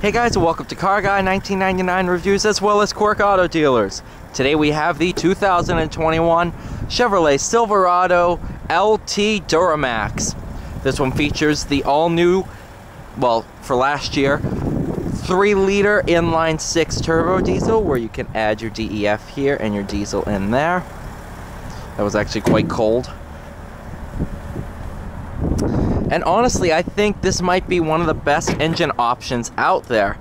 Hey guys, welcome to Car Guy 1999 reviews as well as Quirk Auto Dealers. Today we have the 2021 Chevrolet Silverado LT Duramax. This one features the all-new, well, for last year, 3-liter inline 6 turbo diesel where you can add your DEF here and your diesel in there. That was actually quite cold. And honestly, I think this might be one of the best engine options out there.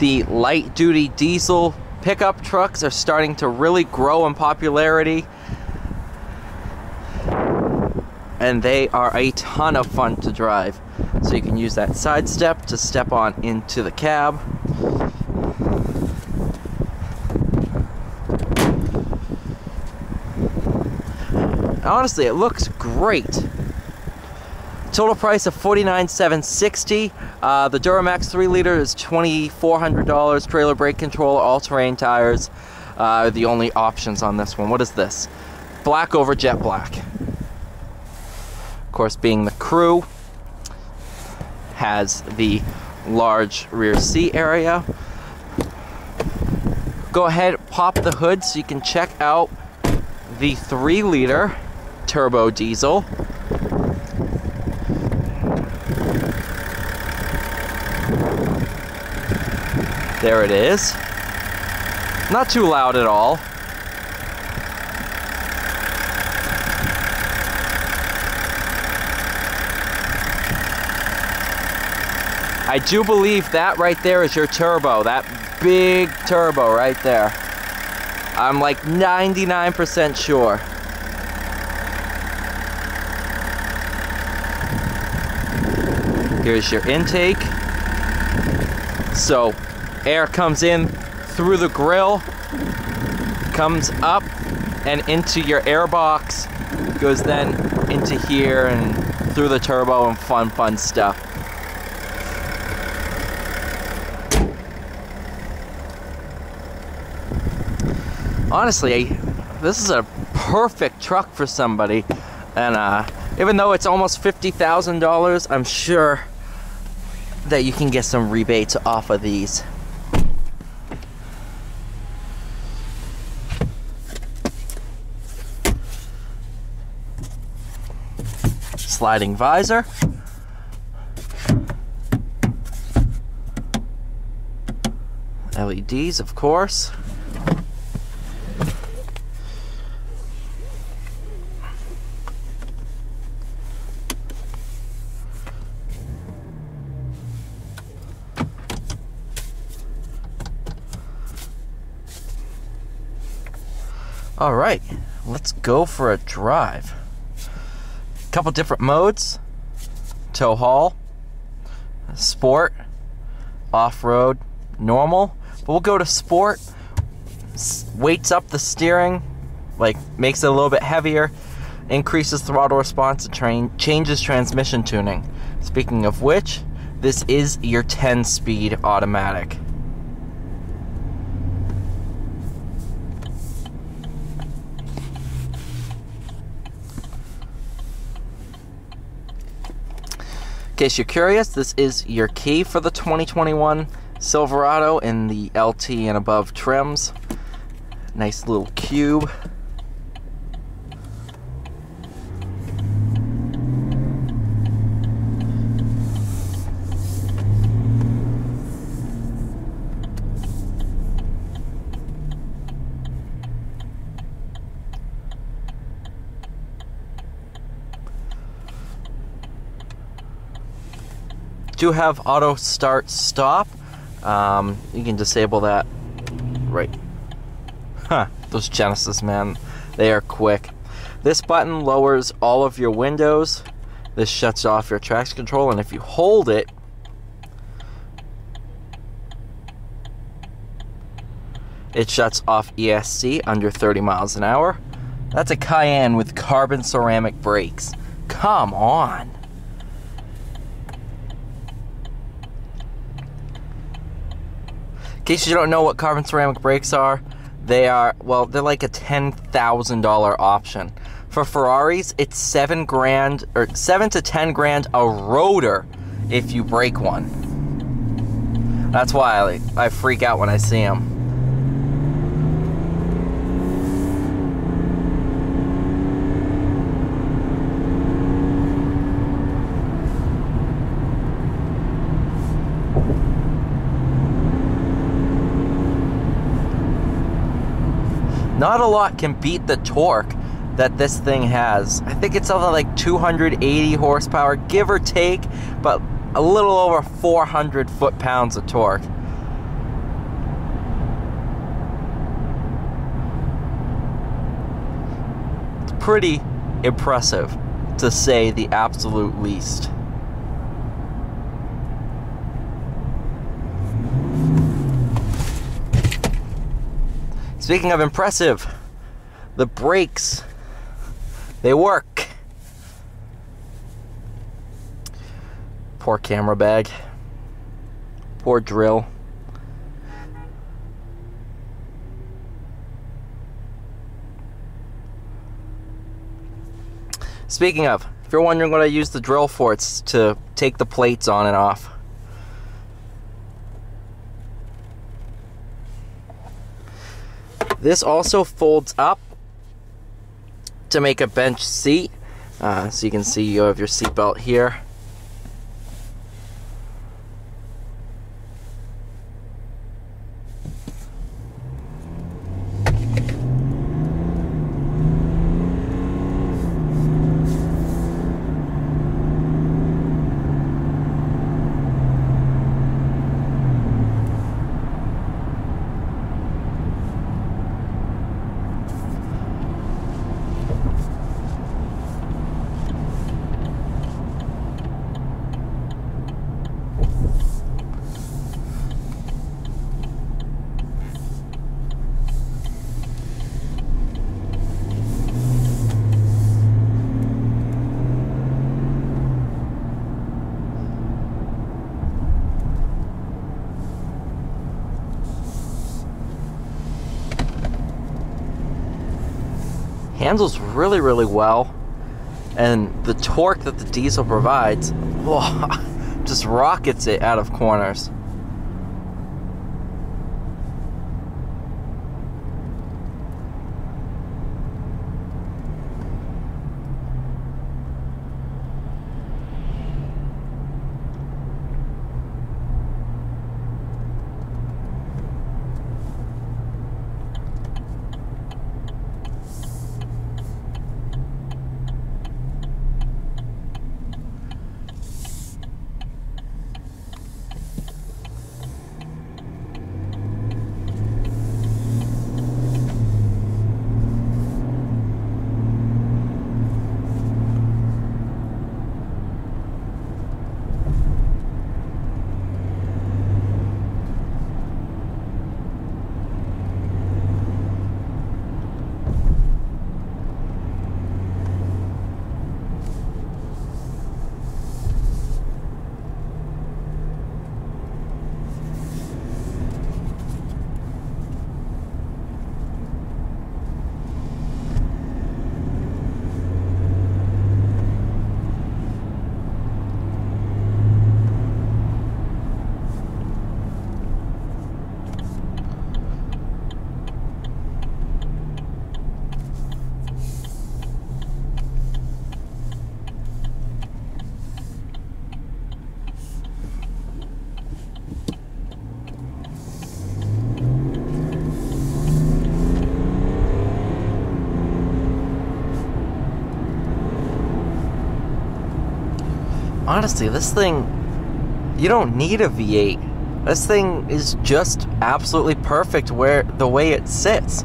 The light duty diesel pickup trucks are starting to really grow in popularity. And they are a ton of fun to drive. So you can use that side step to step on into the cab. Honestly, it looks great. Total price of $49,760. Uh, the Duramax 3 liter is $2,400. Trailer brake controller, all-terrain tires uh, are the only options on this one. What is this? Black over jet black. Of course, being the crew, has the large rear seat area. Go ahead, pop the hood so you can check out the 3 liter turbo diesel. There it is. Not too loud at all. I do believe that right there is your turbo. That big turbo right there. I'm like 99% sure. Here's your intake. So air comes in through the grill, comes up and into your air box, goes then into here and through the turbo and fun, fun stuff. Honestly, this is a perfect truck for somebody. And uh, even though it's almost $50,000, I'm sure that you can get some rebates off of these. Sliding visor. LEDs, of course. All right, let's go for a drive. A couple different modes tow haul, sport, off road, normal. But we'll go to sport, weights up the steering, like makes it a little bit heavier, increases throttle response, train, changes transmission tuning. Speaking of which, this is your 10 speed automatic. Case you're curious, this is your key for the 2021 Silverado in the LT and above trims. Nice little cube. Do have auto start stop. Um, you can disable that right. Huh, those Genesis, man, they are quick. This button lowers all of your windows. This shuts off your traction control, and if you hold it, it shuts off ESC under 30 miles an hour. That's a Cayenne with carbon ceramic brakes. Come on. In case you don't know what carbon ceramic brakes are, they are, well, they're like a $10,000 option. For Ferraris, it's seven grand, or seven to 10 grand a rotor if you break one. That's why I, I freak out when I see them. Not a lot can beat the torque that this thing has. I think it's something like 280 horsepower, give or take, but a little over 400 foot-pounds of torque. It's pretty impressive, to say the absolute least. Speaking of impressive, the brakes, they work. Poor camera bag. Poor drill. Speaking of, if you're wondering what I use the drill for, it's to take the plates on and off. This also folds up to make a bench seat. Uh, so you can see you have your seatbelt here. Handles really, really well. And the torque that the diesel provides, whoa, just rockets it out of corners. Honestly, this thing, you don't need a V8. This thing is just absolutely perfect where the way it sits.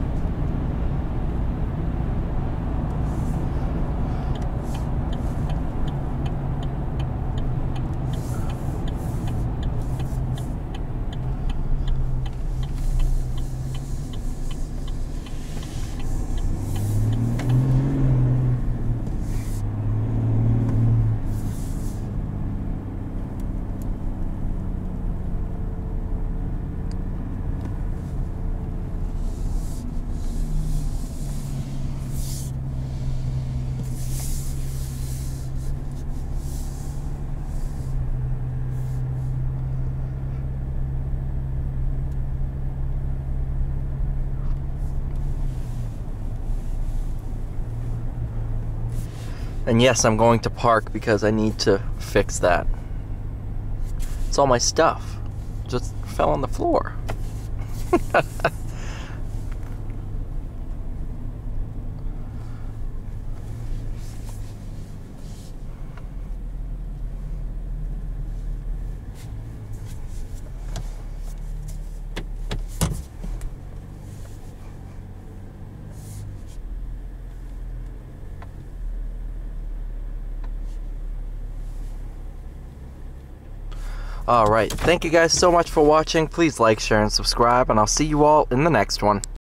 And yes, I'm going to park because I need to fix that. It's all my stuff. Just fell on the floor. Alright, thank you guys so much for watching. Please like, share, and subscribe, and I'll see you all in the next one.